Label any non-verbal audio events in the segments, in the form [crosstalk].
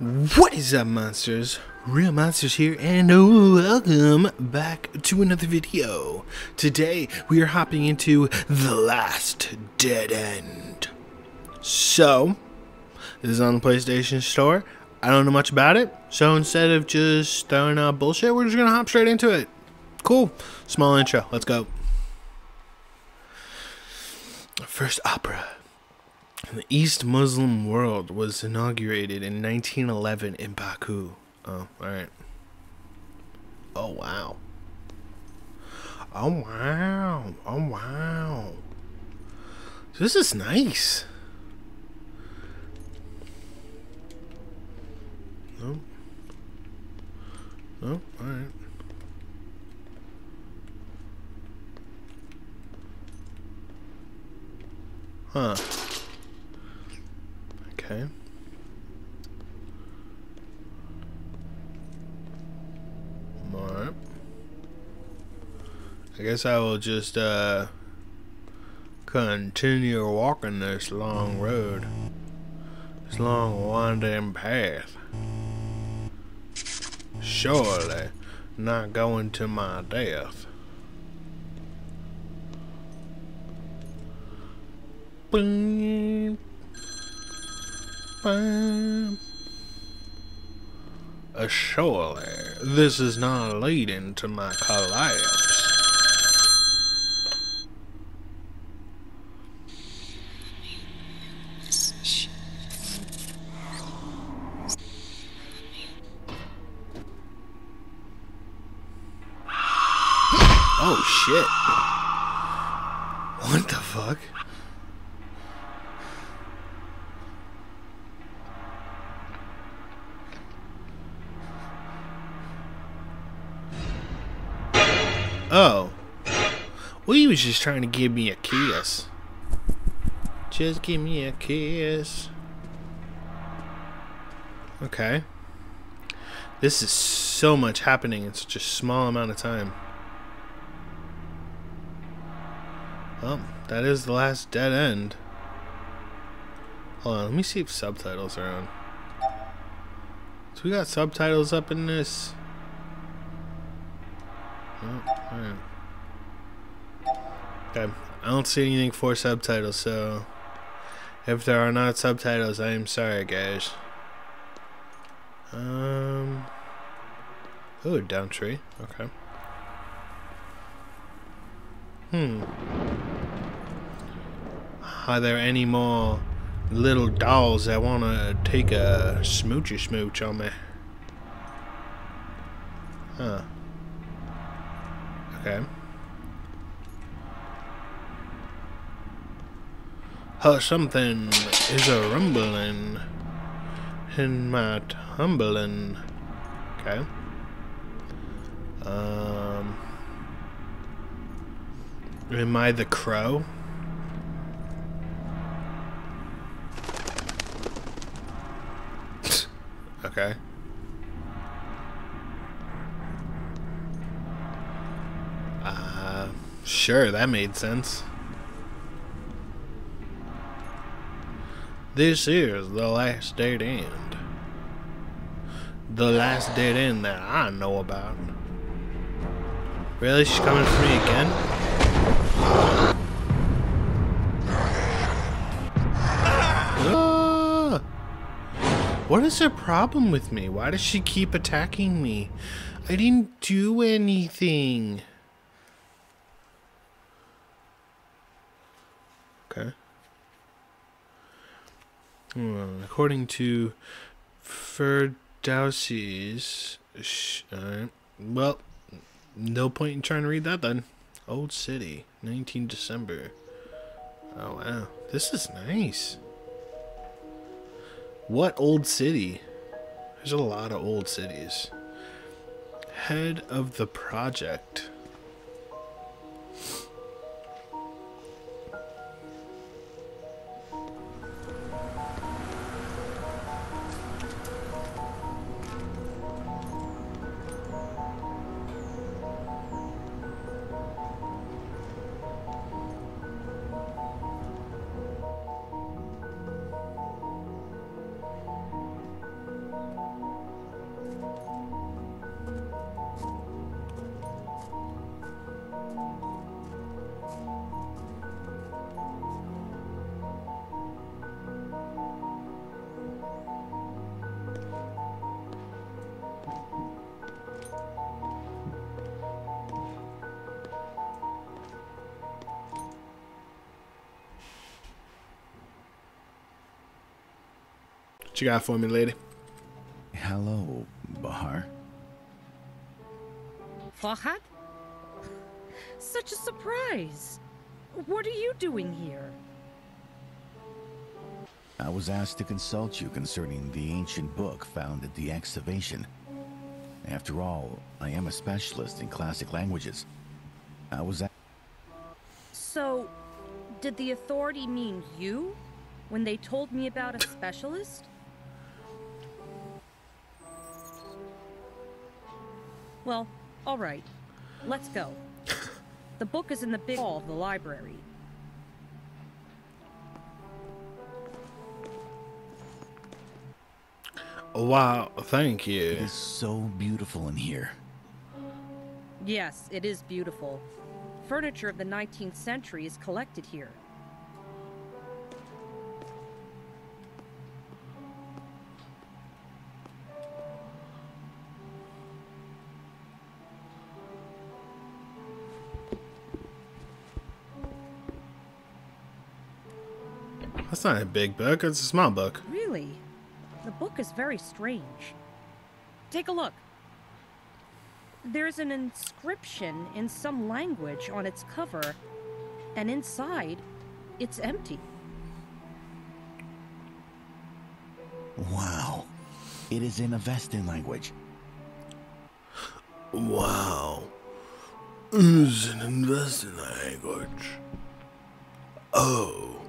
What is up, monsters? Real Monzterz here, and welcome back to another video. Today, we are hopping into The Last Dead End. So, this is on the PlayStation Store. I don't know much about it, so instead of just throwing out bullshit, we're just gonna hop straight into it. Cool. Small intro. Let's go. First opera. The East Muslim world was inaugurated in 1911 in Baku. Oh, alright. Oh, wow. Oh, wow. Oh, wow. This is nice. Oh. Oh, alright. Huh. Okay. Alright. I guess I will just uh continue walking this long road. This long winding path. Surely not going to my death. Bing. Surely, this is not leading to my collapse. Oh shit. Was just trying to give me a kiss. Just give me a kiss. Okay. This is so much happening in such a small amount of time. Well, that is the last dead end. Hold on, let me see if subtitles are on. So we got subtitles up in this. Oh, alright. Okay, I don't see anything for subtitles, so if there are not subtitles, I am sorry, guys. Um. Oh, down tree. Okay. Hmm. Are there any more little dolls that want to take a smoochy smooch on me? Huh. Okay. Oh, something is a rumbling in my tumbling. Okay. Um. Am I the crow? [laughs] okay. Uh, sure, that made sense. This is the last dead end. The last dead end that I know about. Really? She's coming for me again? Ah! What is her problem with me? Why does she keep attacking me? I didn't do anything. Okay. Hmm, according to Ferdowsi's, uh, well, no point in trying to read that then. Old City, 19 December. Oh wow, this is nice. What old city? There's a lot of old cities. Head of the project. What you got for me, lady? Hello, Bahar. Fahad? Such a surprise. What are you doing here? I was asked to consult you concerning the ancient book found at the excavation. After all, I am a specialist in classic languages. I was a- So, did the authority mean you when they told me about a specialist? Well, all right. Let's go. The book is in the big hall of the library. Oh, wow, thank you. It is so beautiful in here. Yes, it is beautiful. Furniture of the 19th century is collected here. That's not a big book, it's a small book. Really? The book is very strange. Take a look. There's an inscription in some language on its cover, and inside, it's empty. Wow. It is in Avestan language. Wow. Is an investing language. Oh,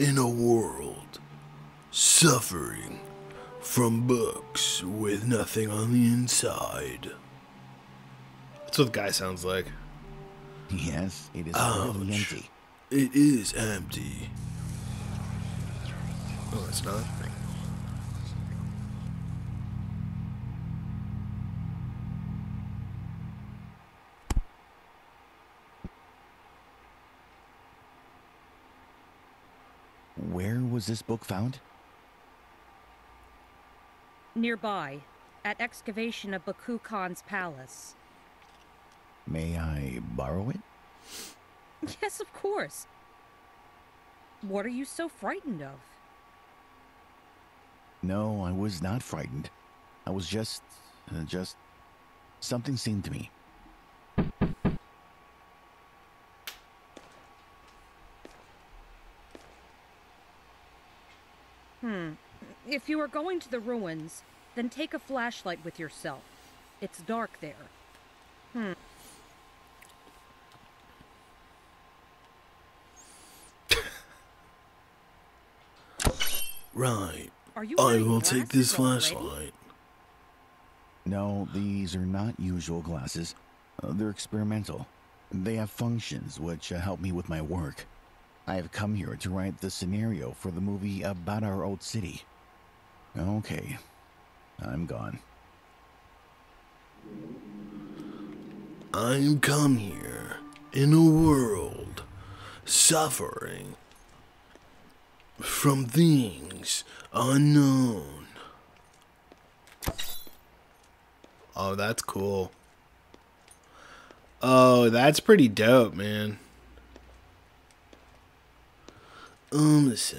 in a world suffering from books with nothing on the inside. That's what the guy sounds like. Yes, it is Ouch. really empty. It is empty. Oh, it's not. Where was this book found? Nearby, at excavation of Baku Khan's palace. May I borrow it? [laughs] Yes, of course. What are you so frightened of? No, I was not frightened. I was just. Uh, just. Something seemed to me. Hmm. If you are going to the ruins, then take a flashlight with yourself. It's dark there. Hmm. [coughs] Right. Are you I wearing will take this glasses already? flashlight. No, these are not usual glasses. Uh, they're experimental. They have functions which uh, help me with my work. I have come here to write the scenario for the movie about our old city. Okay, I'm gone. I'm come here in a world suffering from things unknown. Oh, that's cool. Oh, that's pretty dope, man. Um, so.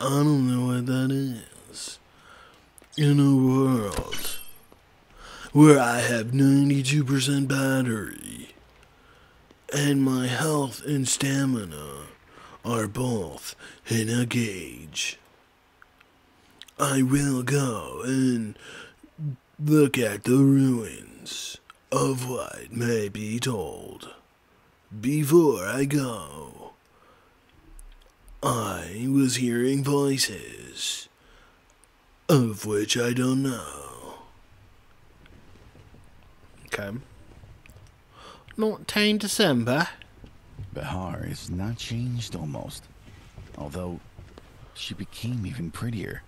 I don't know what that is. In a world where I have 92% battery and my health and stamina are both in a gauge, I will go and look at the ruins of what may be told. Before I go, I was hearing voices of which I don't know. Okay. 19 December. Bahar is not changed almost. Although, she became even prettier.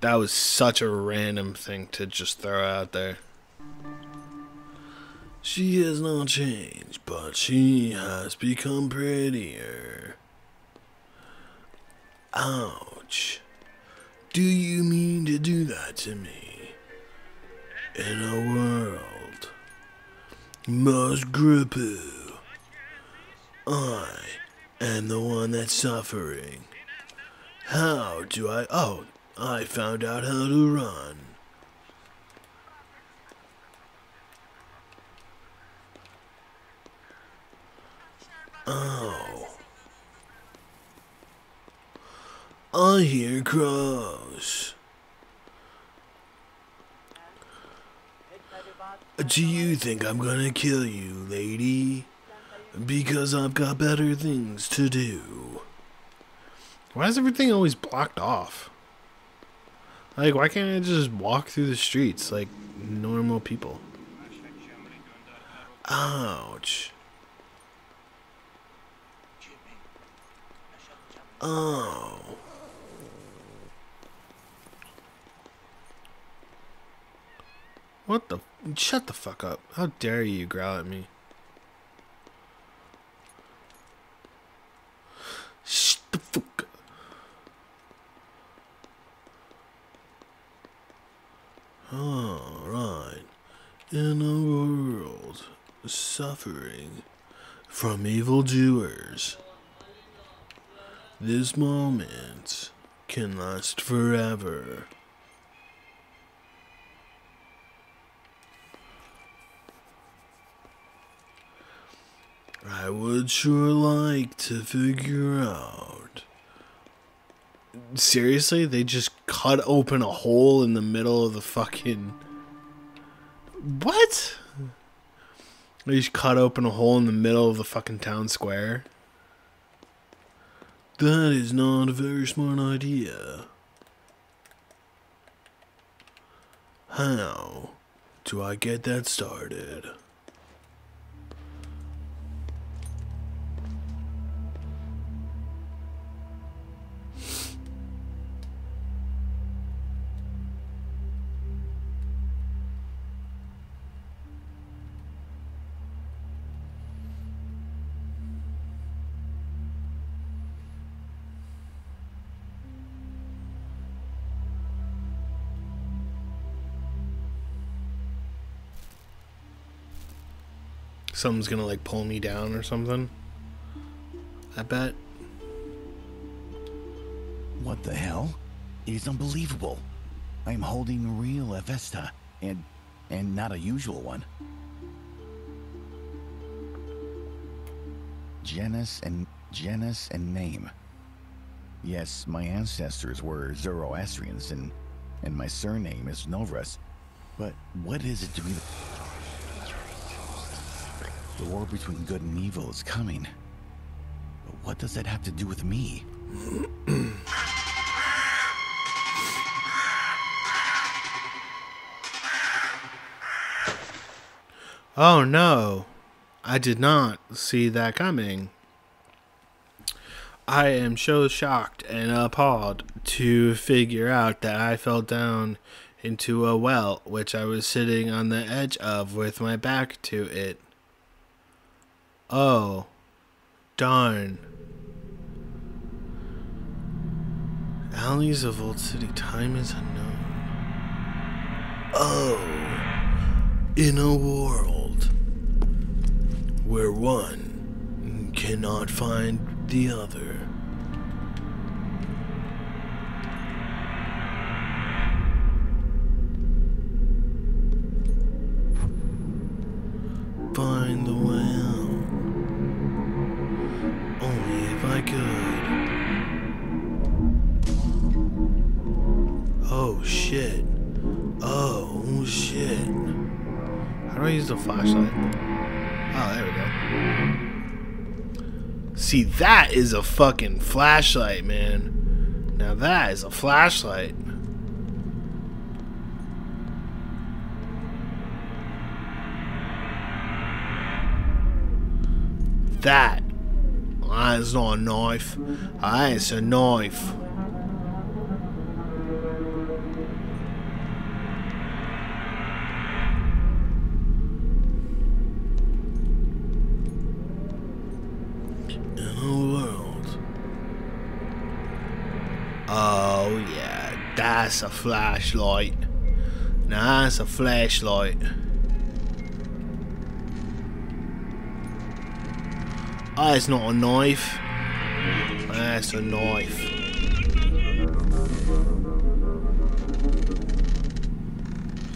That was such a random thing to just throw out there. She has not changed, but she has become prettier. Ouch. Do you mean to do that to me? In a world Most Musgripoo. I am the one that's suffering. How do I. Oh, I found out how to run. Oh. I hear crows. Do you think I'm gonna kill you, lady? Because I've got better things to do. Why is everything always blocked off? Like, why can't I just walk through the streets like normal people? Ouch. Oh. What the? Shut the fuck up. How dare you growl at me? Shut the fuck up. Alright. In a world suffering from evildoers, this moment can last forever. I would sure like to figure out. Seriously, they just cut open a hole in the middle of the fucking. What? They just cut open a hole in the middle of the fucking town square. That is not a very smart idea. How do I get that started? Something's gonna like pull me down or something. I bet. What the hell? It is unbelievable. I am holding real Avesta, and and not a usual one. Genus and genus and name. Yes, my ancestors were Zoroastrians, and and my surname is Novras. But what is it to be? The war between good and evil is coming. But what does that have to do with me? [clears throat] Oh no, I did not see that coming. I am so shocked and appalled to figure out that I fell down into a well which I was sitting on the edge of with my back to it. Oh, darn. Alleys of Old City, time is unknown. Oh, in a world where one cannot find the other. Do I use the flashlight? Oh, there we go. See, that is a fucking flashlight, man. Now that is a flashlight. That. That is not a knife. That is a knife. That's a flashlight. Now that's a flashlight. Ah, it's not a knife. That's a knife.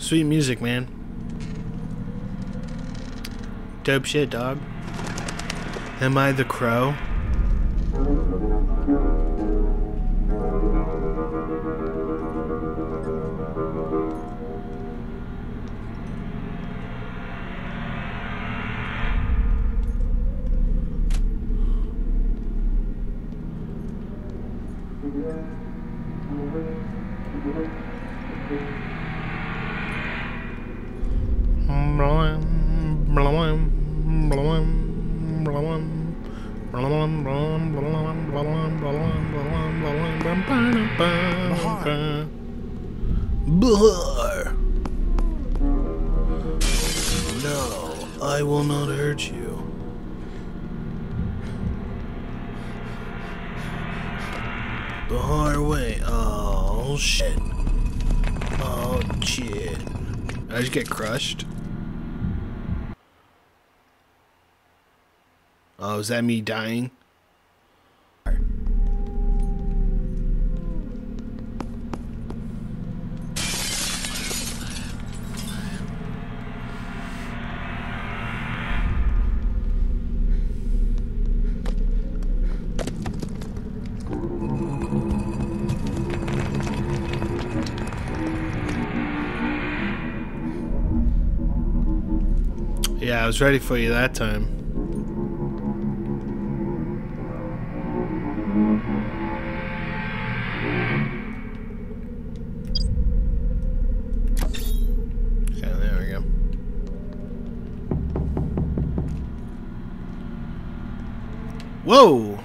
Sweet music, man. Dope shit, dog. Am I the crow? I will not hurt you. The hard way. Oh, shit. Oh, shit. I just get crushed? Oh, is that me dying? I was ready for you that time. Okay, there we go. Whoa!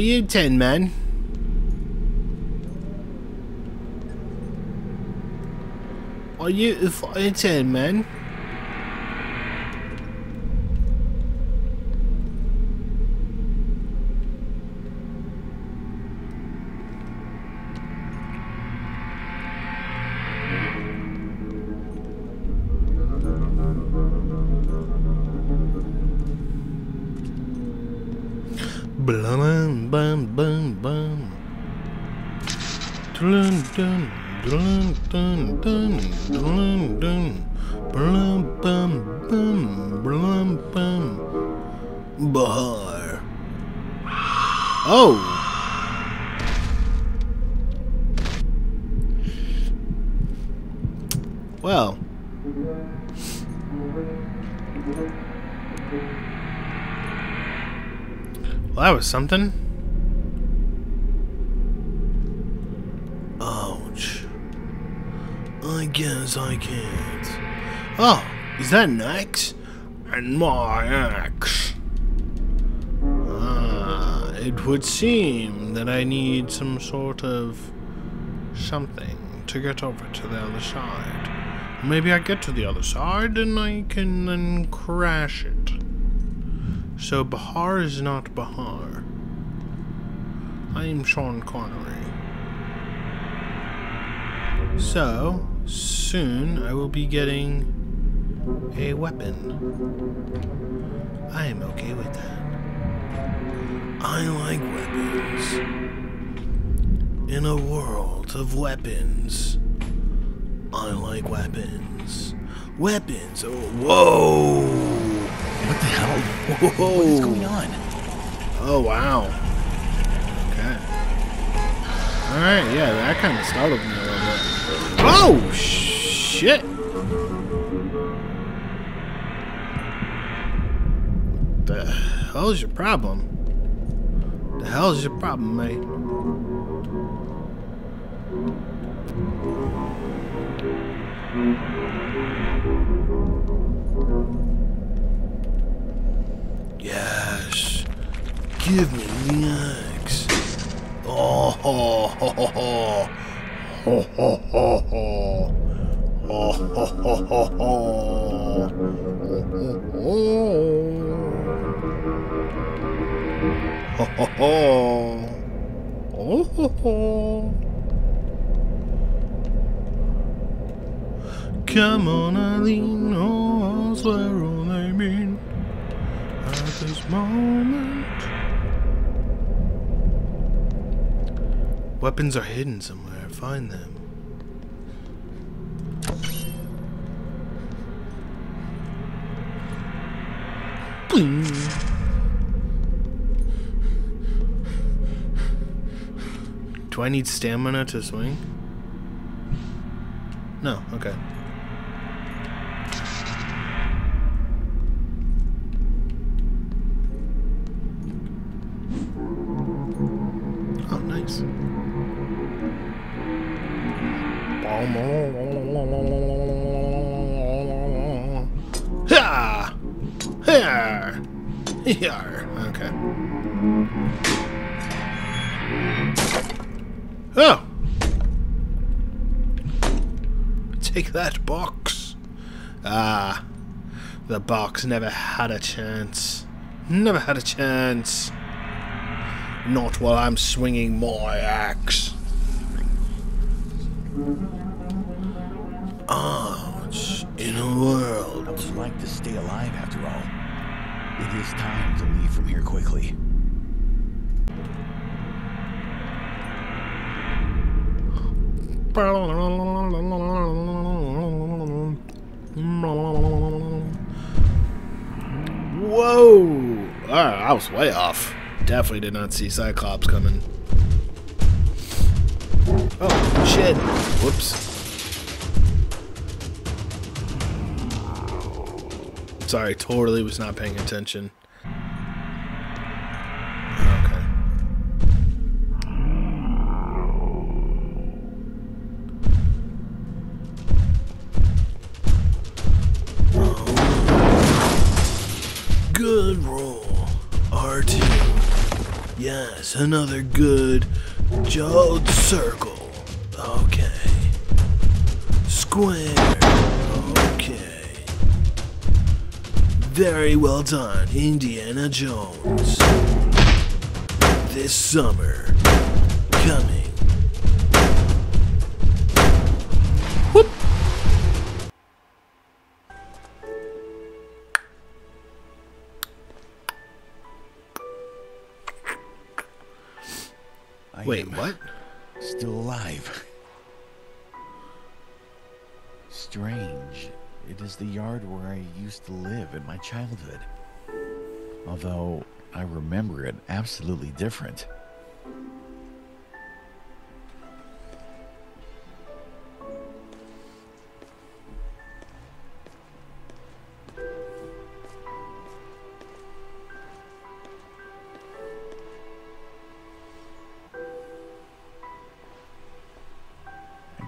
You ten man? Are you a ten man? Bum bum bum. Dun dun dun dun dun dun dun. Blum bum bum blum bum. Bahar. Oh. Well. Well, that was something. Ouch. I I can't. Oh, is that an axe? And my axe. Ah, it would seem that I need some sort of something to get over to the other side. Maybe I get to the other side and I can then crash it. So Bahar is not Bahar. I am Sean Connery. So, soon I will be getting a weapon. I am okay with that. I like weapons. In a world of weapons, I like weapons. Weapons. Oh, whoa. What the hell? Whoa. What is going on? Oh, wow. Okay. Alright, yeah, that kind of startled me a little bit. Oh, shit! The hell is your problem? The hell is your problem, mate? Yes. Give me the axe. Oh, ho, ho, ho, ho. Come on, Eileen, oh, I swear all they mean at this moment. Weapons are hidden somewhere. Find them. Do I need stamina to swing? No, okay. Here! Okay. Oh! Take that box. Ah. The box never had a chance. Never had a chance. Not while I'm swinging my axe. Arch in a world. I would like to stay alive after all. It is time to leave from here quickly. Whoa! Alright, I was way off. Definitely did not see Cyclops coming. Oh, shit. Whoops. Sorry, totally was not paying attention. Okay. Good roll. R2. Yes, another good jawed circle. Okay. Square. Very well done, Indiana Jones. This summer. Coming. Whoop. I Wait, what? Still alive. Strange. It is the yard where I used to live in my childhood. Although I remember it absolutely different.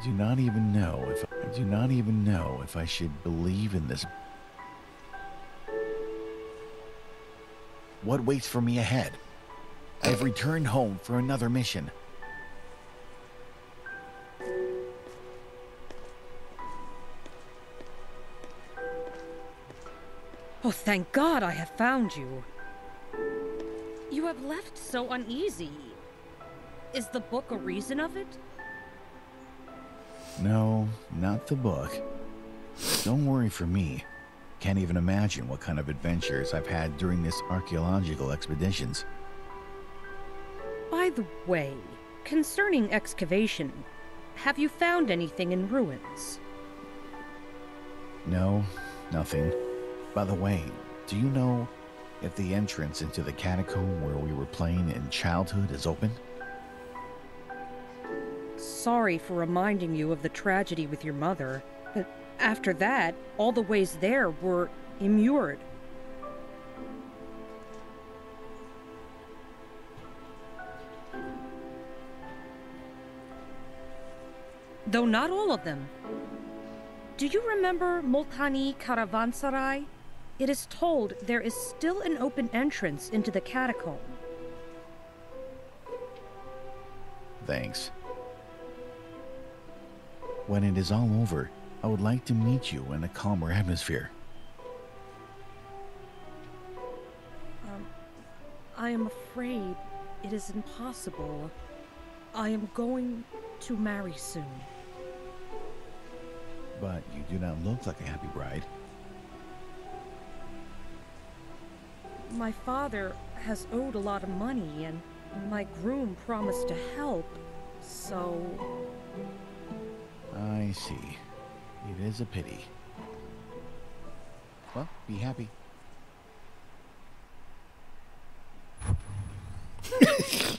Do not even I do not even know if I should believe in this. What waits for me ahead? I have returned home for another mission. Oh, thank God I have found you. You have left so uneasy. Is the book a reason of it? No, not the book. Don't worry for me. Can't even imagine what kind of adventures I've had during this archaeological expeditions. By the way, concerning excavation, have you found anything in ruins? No, nothing. By the way, do you know if the entrance into the catacomb where we were playing in childhood is open? Sorry for reminding you of the tragedy with your mother, but after that, all the ways there were immured. Though not all of them. Do you remember Multani Caravanserai? It is told there is still an open entrance into the catacomb. Thanks. When it is all over, I would like to meet you in a calmer atmosphere. Um, I am afraid it is impossible. I am going to marry soon. But you do not look like a happy bride. My father has owed a lot of money, and my groom promised to help, so. I see. It is a pity. Well, be happy. [laughs]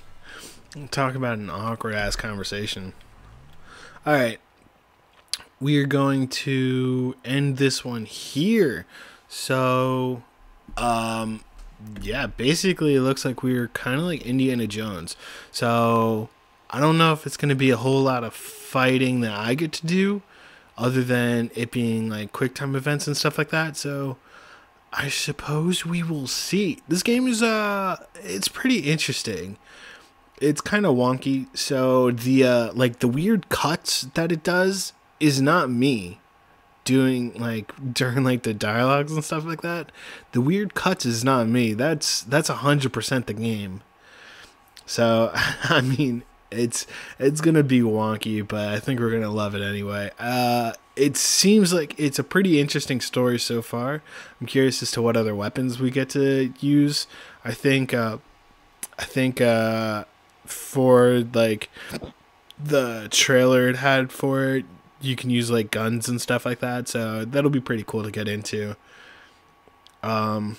Talk about an awkward ass conversation. All right. We are going to end this one here. So, um, yeah, basically, it looks like we're kind of like Indiana Jones. So, I don't know if it's going to be a whole lot of fighting that I get to do, other than it being like quick time events and stuff like that. So, I suppose we will see. This game is uh, it's pretty interesting it's kind of wonky. So the uh, like the weird cuts that it does is not me doing like [laughs] during like the dialogues and stuff like that. The weird cuts is not me. That's that's a hundred percent the game. So [laughs] I mean it's it's gonna be wonky, but I think we're gonna love it anyway. Uh, it seems like it's a pretty interesting story so far. I'm curious as to what other weapons we get to use. I think uh, I think uh, for like the trailer it had for it you can use like guns and stuff like that so that'll be pretty cool to get into um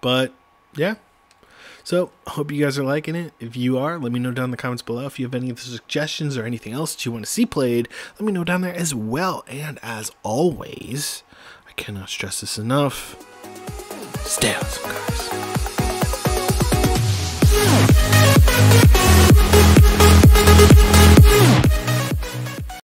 but yeah so hope you guys are liking it. If you are let me know down in the comments below. If you have any of the suggestions or anything else that you want to see played let me know down there as well. And as always i cannot stress this enough. Stay awesome guys